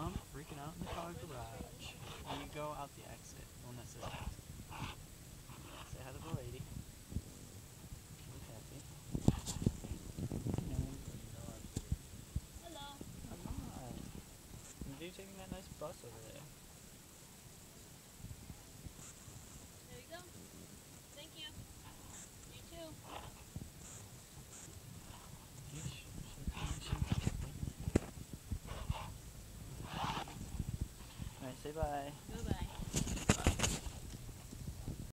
mom freaking out in the car garage. When you go out the exit, the one that says exit. Say hi to the lady. She's happy. Hello. Hello. Are you taking that nice bus over there. Say bye. Bye bye.